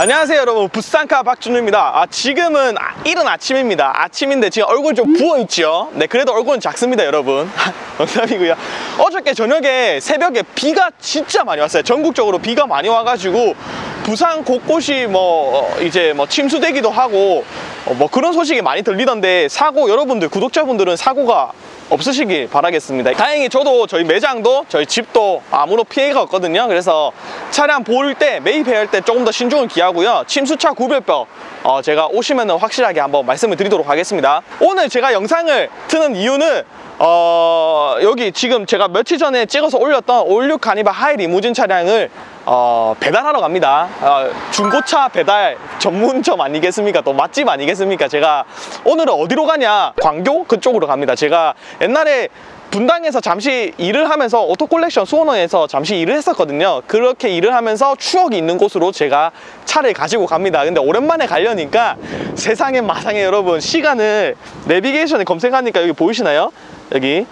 안녕하세요 여러분. 부산카 박준우입니다. 아, 지금은 아, 이른 아침입니다. 아침인데 지금 얼굴 좀 부어있죠 네 그래도 얼굴은 작습니다 여러분. 농담이고요. 어저께 저녁에 새벽에 비가 진짜 많이 왔어요. 전국적으로 비가 많이 와가지고 부산 곳곳이 뭐 어, 이제 뭐 침수되기도 하고 어, 뭐 그런 소식이 많이 들리던데 사고 여러분들 구독자분들은 사고가 없으시길 바라겠습니다. 다행히 저도 저희 매장도 저희 집도 아무런 피해가 없거든요. 그래서 차량 볼 때 매입해야 할 때 조금 더 신중을 기하고요. 침수차 구별법 어, 제가 오시면 확실하게 한번 말씀을 드리도록 하겠습니다. 오늘 제가 영상을 트는 이유는 어, 여기 지금 제가 며칠 전에 찍어서 올렸던 all new 카니발 하이 리무진 차량을 어, 배달하러 갑니다. 어, 중고차 배달 전문점 아니겠습니까? 또 맛집 아니겠습니까? 제가 오늘은 어디로 가냐? 광교 그쪽으로 갑니다. 제가 옛날에 분당에서 잠시 일을 하면서 오토 콜렉션 수원에서 잠시 일을 했었거든요. 그렇게 일을 하면서 추억이 있는 곳으로 제가 차를 가지고 갑니다. 근데 오랜만에 가려니까 세상에 마상에 여러분 시간을 내비게이션에 검색하니까 여기 보이시나요? 여기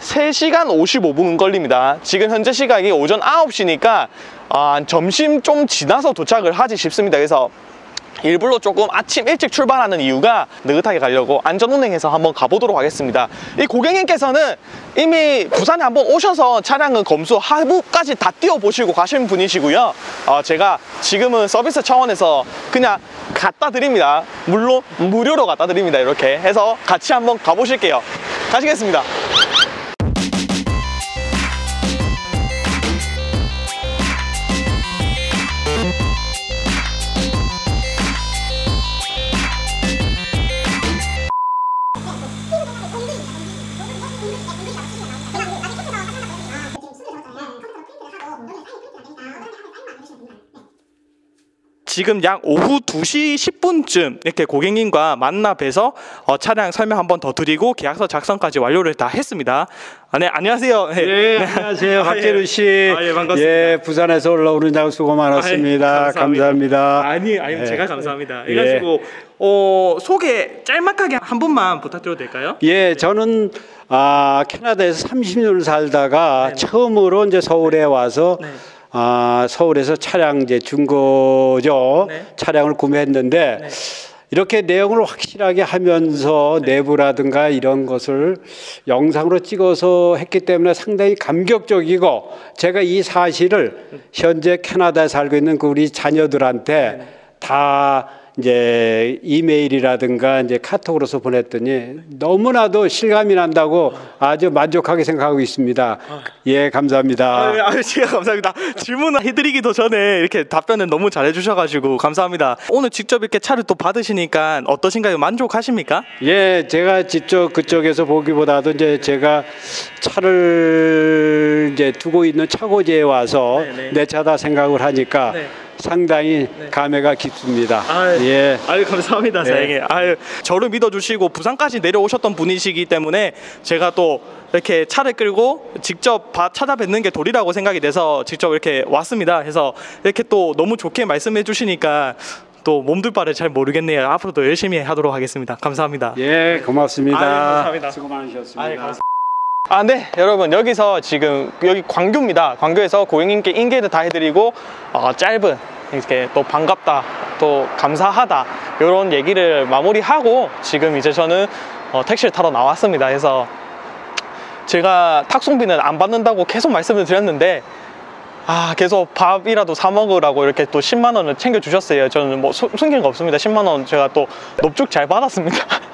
3시간 55분 걸립니다. 지금 현재 시각이 오전 9시니까 아, 점심 좀 지나서 도착을 하지 싶습니다. 그래서 일부러 조금 아침 일찍 출발하는 이유가 느긋하게 가려고 안전운행해서 한번 가보도록 하겠습니다. 이 고객님께서는 이미 부산에 한번 오셔서 차량은 검수 하부까지 다 띄워보시고 가신 분이시고요. 어, 제가 지금은 서비스 차원에서 그냥 갖다 드립니다. 물론 무료로 갖다 드립니다. 이렇게 해서 같이 한번 가보실게요. 가시겠습니다 지금 약 오후 2시 10분쯤 이렇게 고객님과 만나 뵈서 어, 차량 설명 한번 더 드리고 계약서 작성까지 완료를 다 했습니다. 아, 네, 안녕하세요. 네, 예, 안녕하세요. 아, 예. 박재루 씨. 아, 예, 반갑습니다. 예, 부산에서 올라오는 장 수고 많았습니다. 아이, 감사합니다. 아니, 아니, 예. 제가 감사합니다. 예. 해가지고 어, 소개 짤막하게 한 분만 부탁드려도 될까요? 예, 저는 아, 캐나다에서 30년을 살다가 네. 처음으로 이제 서울에 와서 네. 아, 서울에서 차량 이제 중고죠. 네. 차량을 구매했는데 네. 이렇게 내용을 확실하게 하면서 내부라든가 이런 것을 영상으로 찍어서 했기 때문에 상당히 감격적이고 제가 이 사실을 현재 캐나다에 살고 있는 그 우리 자녀들한테 다 이제 이메일이라든가 이제 카톡으로서 보냈더니 너무나도 실감이 난다고 아주 만족하게 생각하고 있습니다. 예, 감사합니다. 아, 네, 아, 제가 감사합니다. 질문을 해드리기도 전에 이렇게 답변을 너무 잘해주셔가지고 감사합니다. 오늘 직접 이렇게 차를 또 받으시니까 어떠신가요? 만족하십니까? 예, 제가 직접 그쪽에서 보기보다도 이제 제가 차를 이제 두고 있는 차고지에 와서 네, 네. 내 차다 생각을 하니까 네. 상당히 감회가 깊습니다. 아유, 예. 아유 감사합니다 네. 사장님. 아유 저를 믿어주시고 부산까지 내려오셨던 분이시기 때문에 제가 또 이렇게 차를 끌고 직접 바- 찾아뵙는 게 도리라고 생각이 돼서 직접 이렇게 왔습니다. 해서 이렇게 또 너무 좋게 말씀해 주시니까 또 몸둘 바를 잘 모르겠네요. 앞으로도 열심히 하도록 하겠습니다. 감사합니다. 예, 고맙습니다. 아유, 감사합니다. 수고 많으셨습니다. 아유. 아, 네, 여러분 여기서 지금 여기 광교입니다. 광교에서 고객님께 인계를 다 해드리고 어, 짧은 이렇게 또 반갑다, 또 감사하다 이런 얘기를 마무리하고 지금 이제 저는 어, 택시를 타러 나왔습니다. 그래서 제가 탁송비는 안 받는다고 계속 말씀을 드렸는데 아 계속 밥이라도 사 먹으라고 이렇게 또 10만 원을 챙겨 주셨어요. 저는 뭐 소- 숨긴 거 없습니다. 10만 원 제가 또 넙죽 잘 받았습니다.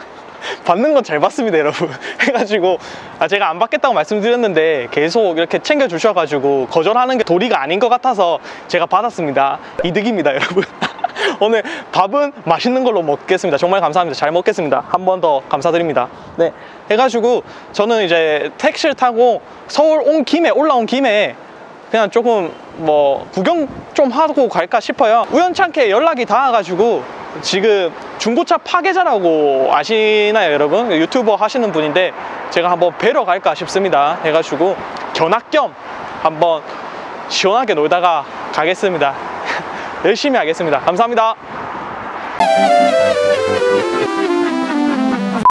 받는 건 잘 받습니다, 여러분. 해가지고 아, 제가 안 받겠다고 말씀드렸는데 계속 이렇게 챙겨 주셔가지고 거절하는 게 도리가 아닌 것 같아서 제가 받았습니다. 이득입니다, 여러분. 오늘 밥은 맛있는 걸로 먹겠습니다. 정말 감사합니다. 잘 먹겠습니다. 한 번 더 감사드립니다. 네. 해가지고 저는 이제 택시를 타고 서울 온 김에 올라온 김에 그냥 조금 뭐 구경 좀 하고 갈까 싶어요. 우연찮게 연락이 닿아가지고 지금 중고차 파괴자라고 아시나요, 여러분? 유튜버 하시는 분인데 제가 한번 뵈러 갈까 싶습니다. 해가지고 견학 겸 한번 시원하게 놀다가 가겠습니다. 열심히 하겠습니다. 감사합니다.